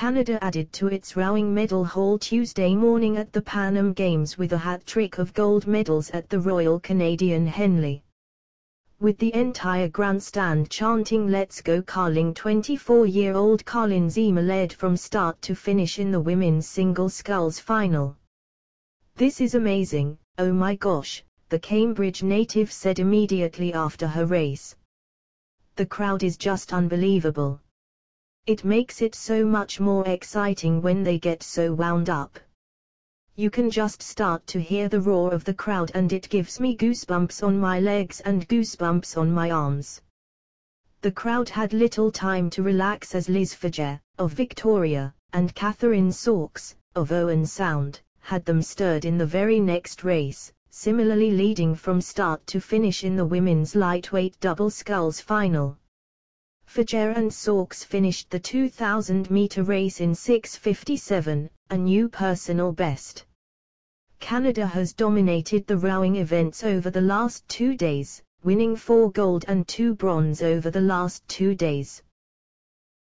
Canada added to its rowing medal haul Tuesday morning at the Pan Am Games with a hat-trick of gold medals at the Royal Canadian Henley. With the entire grandstand chanting Let's Go Carling 24-year-old Carling Zeeman led from start to finish in the women's single sculls final. This is amazing, oh my gosh, the Cambridge native said immediately after her race. The crowd is just unbelievable. It makes it so much more exciting when they get so wound up. You can just start to hear the roar of the crowd and it gives me goosebumps on my legs and goosebumps on my arms. The crowd had little time to relax as Liz Fenje, of Victoria, and Katharine Sauks, of Owen Sound, had them stirred in the very next race, similarly leading from start to finish in the women's lightweight double sculls final. Fenje and Sauks finished the 2,000-meter race in 6.57, a new personal best. Canada has dominated the rowing events over the last two days, winning four gold and two bronze over the last two days.